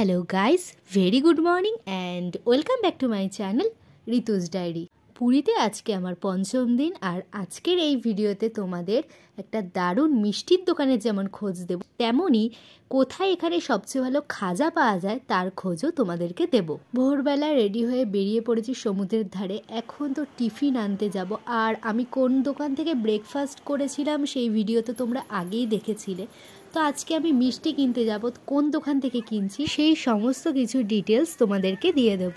Hello guys very good morning and welcome back to my channel Rituz diary পুরীতে আজকে আমার পঞ্চম দিন আর আজকের এই ভিডিওতে তোমাদের একটা দারুণ মিষ্টির দোকানের যেমন খোঁজ দেব, তেমনই কোথায় এখানে সবচেয়ে ভালো খাজা পাওয়া যায় তার খোঁজও তোমাদেরকে দেব। ভোরবেলা রেডি হয়ে বেরিয়ে পড়েছি সমুদ্রের ধারে, এখন তো টিফিন আনতে যাব আর আমি কোন দোকান থেকে ব্রেকফাস্ট করেছিলাম সেই ভিডিও তো তোমরা আগেই দেখেছিলে। তো আজকে আমি মিষ্টি কিনতে যাব। কোন দোকান থেকে কিনছি সেই সমস্ত কিছু ডিটেলস তোমাদেরকে দিয়ে দেব।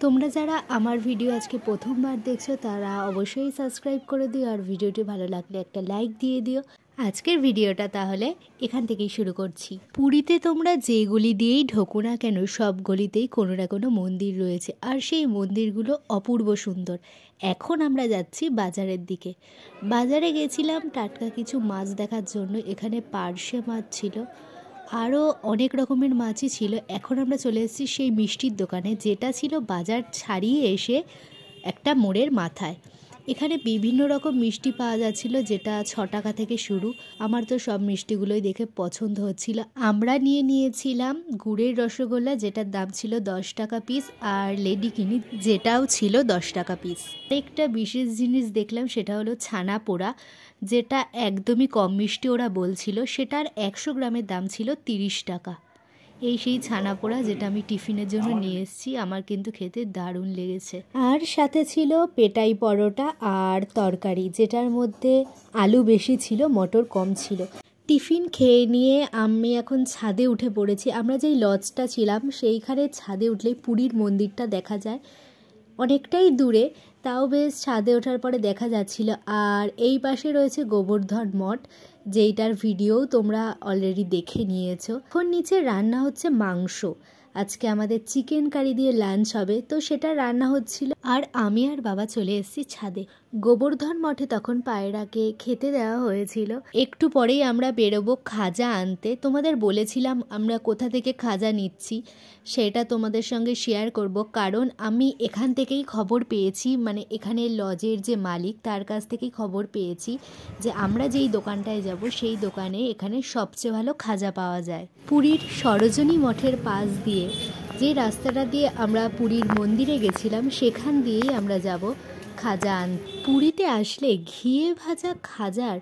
তোমরা যারা আমার ভিডিও আজকে প্রথমবার দেখছ, তারা অবশ্যই সাবস্ক্রাইব করে দিও। আর ভিডিওটি ভালো লাগলে একটা লাইক দিয়ে দিও। আজকের ভিডিওটা তাহলে এখান থেকেই শুরু করছি। পুরীতে তোমরা যে গলি দিয়েই ঢোকো না কেন, সব গলিতেই কোনো না কোনো মন্দির রয়েছে। আর সেই মন্দিরগুলো অপূর্ব সুন্দর। এখন আমরা যাচ্ছি বাজারের দিকে। বাজারে গেছিলাম টাটকা কিছু মাছ দেখার জন্য। এখানে পার্শে মাছ ছিল। আরও অনেক রকমের মাছই ছিল। এখন আমরা চলে এসেছি সেই মিষ্টির দোকানে, যেটা ছিল বাজার ছাড়িয়ে এসে একটা মোড়ের মাথায়। এখানে বিভিন্ন রকম মিষ্টি পাওয়া যাচ্ছিল, যেটা ছ টাকা থেকে শুরু। আমার তো সব মিষ্টিগুলোই দেখে পছন্দ হচ্ছিল। আমরা নিয়ে নিয়েছিলাম গুড়ের রসগোল্লা, যেটার দাম ছিল দশ টাকা পিস আর লেডি কিনি, যেটাও ছিল দশ টাকা পিস একটা বিশেষ জিনিস দেখলাম, সেটা হলো ছানা পোড়া, যেটা একদমই কম মিষ্টি ওরা বলছিল। সেটার একশো গ্রামের দাম ছিল তিরিশ টাকা। এই সেই ছানা পোড়া যেটা আমি টিফিনের জন্য নিয়ে এসেছি, আমার কিন্তু খেতে দারুণ লেগেছে। আর সাথে ছিল পেটাই পরোটা আর তরকারি, যেটার মধ্যে আলু বেশি ছিল, মটর কম ছিল। টিফিন খেয়ে নিয়ে আমি এখন ছাদে উঠে পড়েছি। আমরা যেই লজটা ছিলাম, সেইখানে ছাদে উঠলেই পুরীর মন্দিরটা দেখা যায়। অনেকটাই দূরে তাও বেশ ছাদে ওঠার পরে দেখা যাচ্ছিল। আর এই পাশে রয়েছে গোবর্ধন মঠ, যেইটার ভিডিও তোমরা অলরেডি দেখে নিয়েছো। এখন নিচে রান্না হচ্ছে মাংস। আজকে আমাদের চিকেন কারি দিয়ে লাঞ্চ হবে, তো সেটা রান্না হচ্ছিল। আর আমি আর বাবা চলে এসেছি ছাদে। গোবর্ধন মঠে তখন পায়রাকে খেতে দেওয়া হয়েছিল। একটু পরেই আমরা বেরোবো খাজা আনতে। তোমাদের বলেছিলাম আমরা কোথা থেকে খাজা নিচ্ছি, সেটা তোমাদের সঙ্গে শেয়ার করব। কারণ আমি এখান থেকেই খবর পেয়েছি মানে এখানে লজের যে মালিক, তার কাছ থেকেই খবর পেয়েছি যে আমরা যেই দোকানটায় যাব, সেই দোকানে এখানে সবচেয়ে ভালো খাজা পাওয়া যায়। পুরীর সরোজনী মঠের পাশ দিয়ে যে রাস্তাটা দিয়ে আমরা পুরীর মন্দিরে গেছিলাম, সেখান দিয়েই আমরা যাব। খাজা আন পুরীতে আসলে ঘিয়ে ভাজা খাজার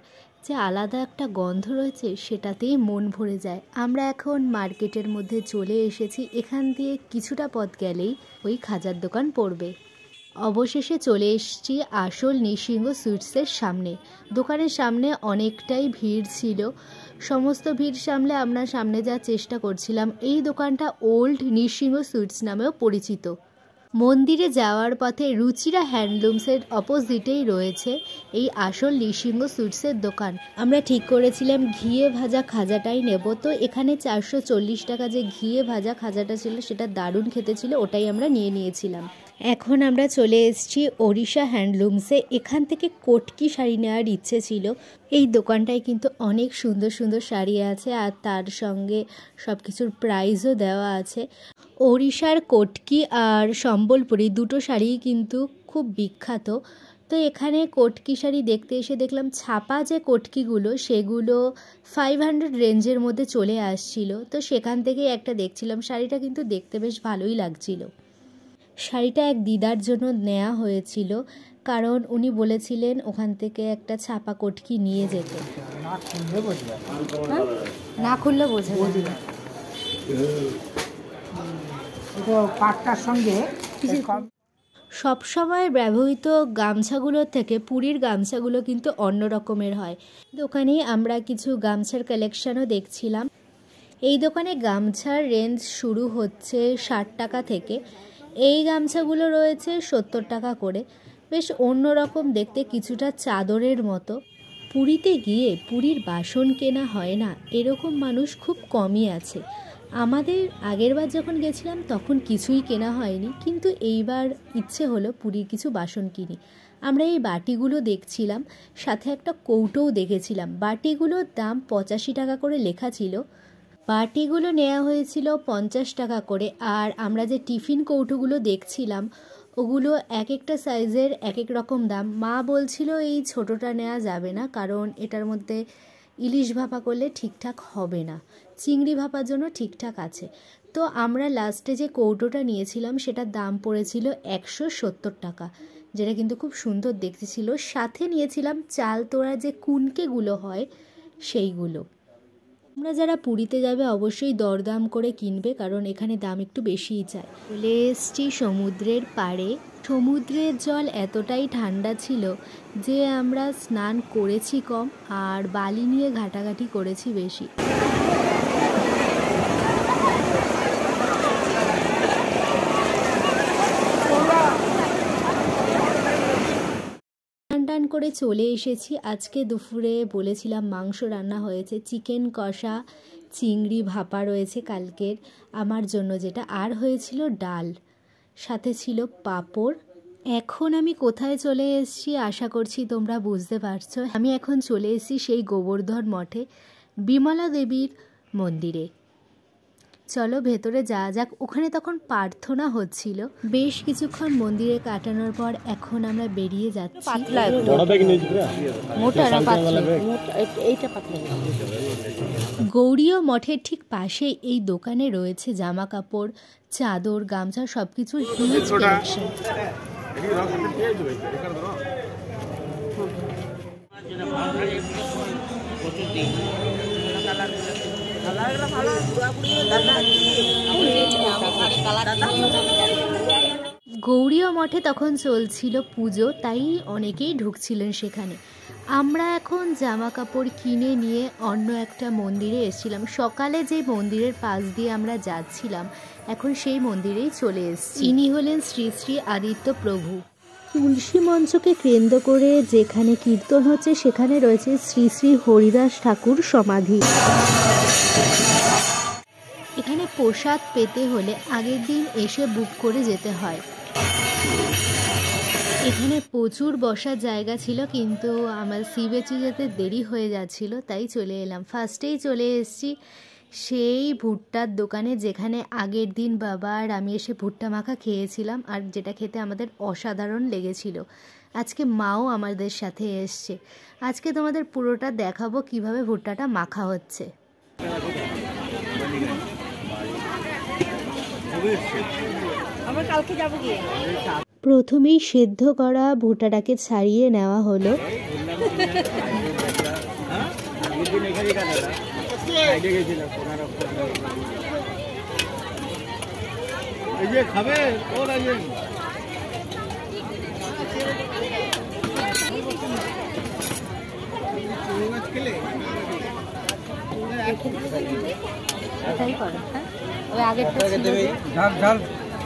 যে আলাদা একটা গন্ধ রয়েছে, সেটাতেই মন ভরে যায়। আমরা এখন মার্কেটের মধ্যে চলে এসেছি, এখান দিয়ে কিছুটা পথ গেলেই ওই খাজার দোকান পড়বে। অবশেষে চলে এসেছি আসল নৃসিংহ সুইটসের সামনে। দোকানের সামনে অনেকটাই ভিড় ছিল। সমস্ত ভিড় সামলে আমরা সামনে যাওয়ার চেষ্টা করছিলাম। এই দোকানটা ওল্ড নৃসিংহ সুইটস নামেও পরিচিত। মন্দিরে যাওয়ার পথে রুচিরা হ্যান্ডলুমসের অপোজিটেই রয়েছে এই আসল নৃসিংহ সুইটসের দোকান। আমরা ঠিক করেছিলাম ঘিয়ে ভাজা খাজাটাই নেব। তো এখানে চারশো চল্লিশ টাকা যে ঘিয়ে ভাজা খাজাটা ছিল, সেটা দারুণ খেতে ছিল, ওটাই আমরা নিয়ে নিয়েছিলাম। এখন আমরা চলে এসেছি ওড়িশা হ্যান্ডলুমসে। এখান থেকে কটকি শাড়ি নেওয়ার ইচ্ছে ছিল। এই দোকানটায় কিন্তু অনেক সুন্দর সুন্দর শাড়ি আছে, আর তার সঙ্গে সব কিছুর প্রাইজও দেওয়া আছে। ওড়িশার কটকি আর সম্বলপুরি দুটো শাড়িই কিন্তু খুব বিখ্যাত। তো এখানে কটকি শাড়ি দেখতে এসে দেখলাম ছাপা যে কটকিগুলো সেগুলো ফাইভ হান্ড্রেড রেঞ্জের মধ্যে চলে আসছিল। তো সেখান থেকেই একটা দেখছিলাম শাড়িটা কিন্তু দেখতে বেশ ভালোই লাগছিল। শাড়িটা এক দিদার জন্য নেওয়া হয়েছিল কারণ উনি বলেছিলেন ওখান থেকে একটা ছাপা কটকি নিয়ে যেতে। না খুললে বোঝা যাবে পাটটার সঙ্গে সবসময় ব্যবহৃত গামছাগুলোর থেকে পুরীর গামছাগুলো কিন্তু অন্য রকমের হয়। দোকানে আমরা কিছু গামছার কালেকশানও দেখছিলাম। এই দোকানে গামছার রেঞ্জ শুরু হচ্ছে ষাট টাকা থেকে। এই গামছাগুলো রয়েছে সত্তর টাকা করে। বেশ অন্য রকম দেখতে কিছুটা চাদরের মতো। পুরীতে গিয়ে পুরীর বাসন কেনা হয় না এরকম মানুষ খুব কমই আছে। আমাদের আগেরবার যখন গেছিলাম, তখন কিছুই কেনা হয়নি, কিন্তু এইবার ইচ্ছে হলো পুরীর কিছু বাসন কিনি। আমরা এই বাটিগুলো দেখছিলাম, সাথে একটা কৌটোও দেখেছিলাম। বাটিগুলোর দাম পঁচাশি টাকা করে লেখা ছিল। বাটিগুলো নেওয়া হয়েছিল পঞ্চাশ টাকা করে, আর আমরা যে টিফিন কৌটোগুলো দেখছিলাম, ওগুলো এক একটা সাইজের এক এক রকম দাম। মা বলছিল, এই ছোটোটা নেওয়া যাবে না, কারণ এটার মধ্যে ইলিশ ভাপা করলে ঠিকঠাক হবে না। চিংড়ি ভাপার জন্য ঠিকঠাক আছে। তো আমরা লাস্টে যে কৌটোটা নিয়েছিলাম, সেটার দাম পড়েছিল একশো সত্তর টাকা, যেটা কিন্তু খুব সুন্দর দেখতে ছিল। সাথে নিয়েছিলাম চাল তোড়া যে কুনকেগুলো হয়, সেইগুলো। তোমরা যারা পুরীতে যাবে অবশ্যই দরদাম করে কিনবে, কারণ এখানে দাম একটু বেশিই চায় চলে এসছি সমুদ্রের পাড়ে। সমুদ্রের জল এতটাই ঠান্ডা ছিল যে আমরা স্নান করেছি কম, আর বালি নিয়ে ঘাটাঘাটি করেছি বেশি। টান টান করে চলে এসেছি। আজকে দুপুরে বলেছিলাম মাংস রান্না হয়েছে। চিকেন কষা, চিংড়ি ভাপা রয়েছে কালকের। আমার জন্য যেটা। আর হয়েছিল ডাল, সাথে ছিল পাঁপড়। এখন আমি কোথায় চলে এসেছি আশা করছি তোমরা বুঝতে পারছ। আমি এখন চলে এসেছি সেই গোবর্ধন মঠে, বিমলা দেবীর মন্দিরে। চলো ভেতরে যাওয়া যাক। ওখানে তখন প্রার্থনা হচ্ছিল। বেশ কিছুক্ষণ মন্দিরে কাটানোর পর এখন আমরা বেরিয়ে যাচ্ছি। গৌরীয় মঠের ঠিক পাশে এই দোকানে রয়েছে জামা কাপড় চাদর গামছা সবকিছু হিউজ কালেকশন গৌরীয় মঠে তখন চলছিল পুজো, তাই অনেকেই ঢুকছিলেন সেখানে। আমরা এখন জামা কাপড় কিনে নিয়ে অন্য একটা মন্দিরে এসেছিলাম। সকালে যে মন্দিরের পাশ দিয়ে আমরা যাচ্ছিলাম, এখন সেই মন্দিরেই চলে এসেছি। ইনি হলেন শ্রী শ্রী আদিত্য প্রভু। তুলসী মঞ্চকে কেন্দ্র করে যেখানে কীর্তন হচ্ছে, সেখানে রয়েছে শ্রী শ্রী হরিদাস ঠাকুর সমাধি। এখানে প্রসাদ পেতে হলে আগের দিন এসে বুক করে যেতে হয়। এখানে প্রচুর বসার জায়গা ছিল, কিন্তু আমার সি যেতে দেরি হয়ে যাচ্ছিল, তাই চলে এলাম। ফার্স্টেই চলে এসেছি সেই ভুট্টার দোকানে, যেখানে আগের দিন বাবা আর আমি এসে ভুট্টা মাখা খেয়েছিলাম, আর যেটা খেতে আমাদের অসাধারণ লেগেছিল। আজকে মাও আমাদের সাথে এসছে। আজকে তোমাদের পুরোটা দেখাবো কীভাবে ভুট্টাটা মাখা হচ্ছে। আমরা কালকে যাব গিয়ে। প্রথমেই সেদ্ধ করা ভুট্টাটাকে ছাড়িয়ে নেওয়া হলো। খাবে এটাই করো হ্যাঁ? ওই আগেরটা যে। ঝাল ঝাল।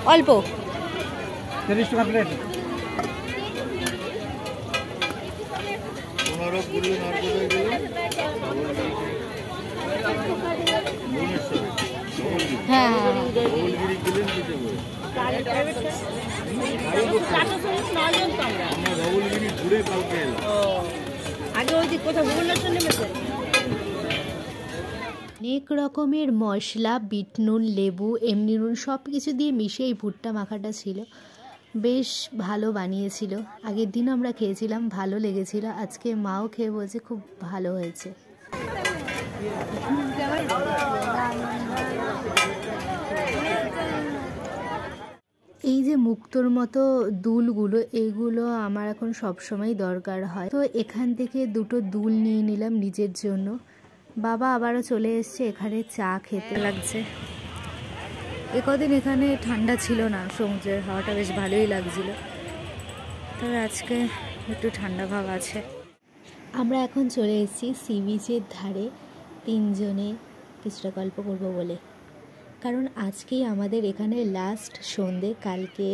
অল্প। তিরিশ টাকা প্লেট হ্যাঁ এলাম। আগে ওই দিক কোথাও ভুবনেশ্বর নেমেছে? অনেক রকমের মশলা, বিট নুন, লেবু, এমনি নুন সব কিছু দিয়ে মিশিয়ে এই ভুট্টা মাখাটা ছিল। বেশ ভালো বানিয়েছিল। আগের দিন আমরা খেয়েছিলাম, ভালো লেগেছিল। আজকে মাও খেয়ে বলছে খুব ভালো হয়েছে। এই যে মুক্তোর মতো দুলগুলো এইগুলো আমার এখন সবসময় দরকার হয়। তো এখান থেকে দুটো দুল নিয়ে নিলাম নিজের জন্য। বাবা আবারও চলে এসছে, এখানে চা খেতে লাগছে। এ কদিন এখানে ঠান্ডা ছিল না, সমুদ্রের হাওয়াটা বেশ ভালোই লাগছিল। তবে আজকে একটু ঠান্ডা ভাব আছে। আমরা এখন চলে এসেছি সি বিচের ধারে, তিনজনে কিছুটা গল্প করব বলে। কারণ আজকেই আমাদের এখানে লাস্ট সন্ধে, কালকে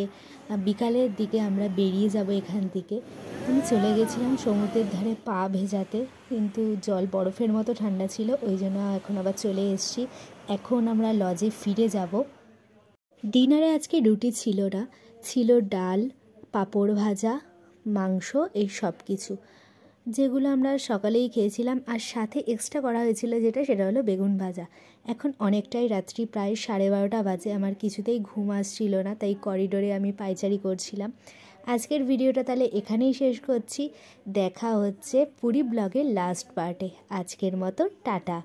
বিকালের দিকে আমরা বেরিয়ে যাব এখান থেকে। আমি চলে গেছিলাম সমুদ্রের ধারে পা ভেজাতে, কিন্তু জল বরফের মতো ঠান্ডা ছিল, ওই জন্য এখন আবার চলে এসেছি। এখন আমরা লজে ফিরে যাব। ডিনারে আজকে রুটি ছিল না, ছিল ডাল, পাঁপড় ভাজা, মাংস, এই সব কিছু যেগুলো আমরা সকালেই খেয়েছিলাম আর সাথে এক্সট্রা করা হয়েছিল যেটা, সেটা হলো বেগুন ভাজা। এখন অনেকটাই রাত্রি, প্রায় সাড়ে বারোটা বাজে, আমার কিছুতেই ঘুম আসছিল না, তাই করিডোরে আমি পাইচারি করছিলাম। আজকের ভিডিওটা তাহলে এখানেই শেষ করছি। দেখা হচ্ছে পুরী ব্লগের লাস্ট পার্টে আজকের মতো, টাটা।